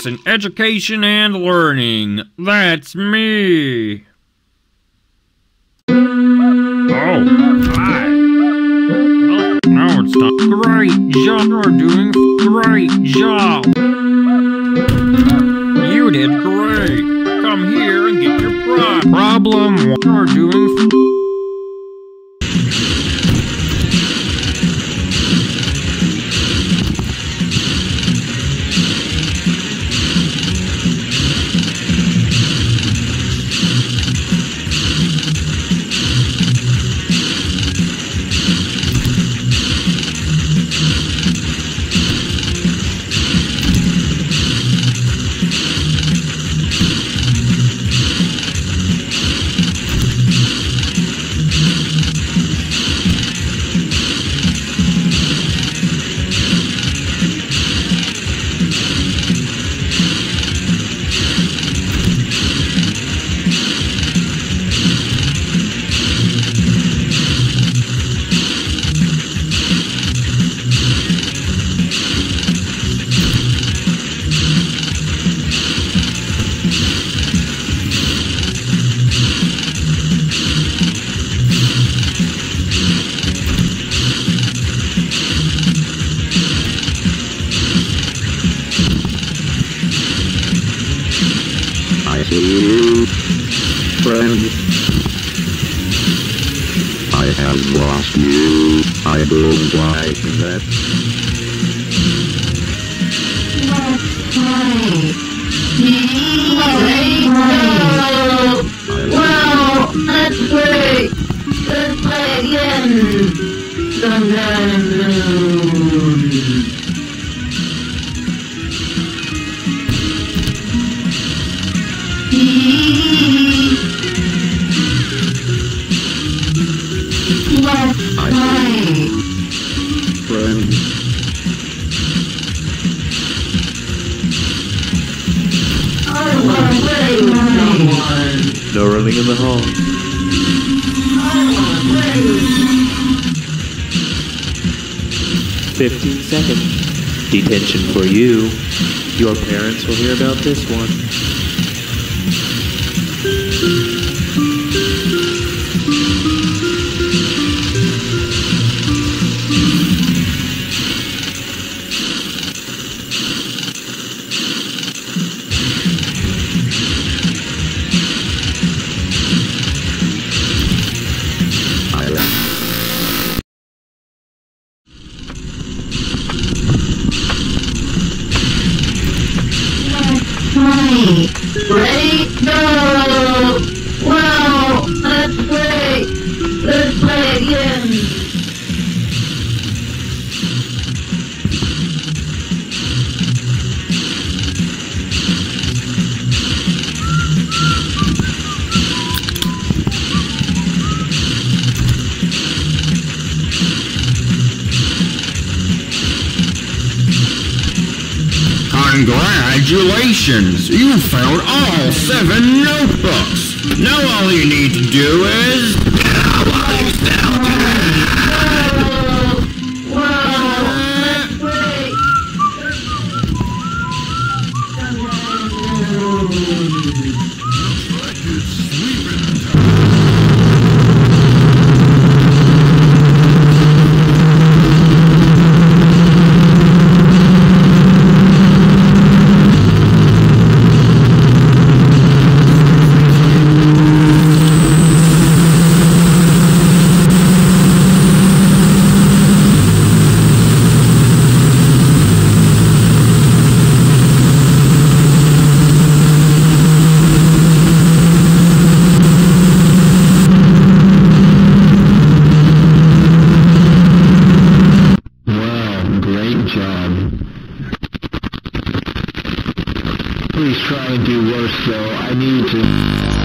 basics in education and learning. That's me. Oh, hi. Well, now it's time. Great job. You're doing great job. You did great. Come here and get your prize. Problem. You're doing Friend. I have lost you. I don't like that. Great. Let's play Let's play again. Sometime No running in the hall. 15 seconds. Detention for you. Your parents will hear about this one. Play. Ready? Go! Wow, that's great. Let's play again. Congratulations! You found all seven notebooks! Now all you need to do is... Though. I need to.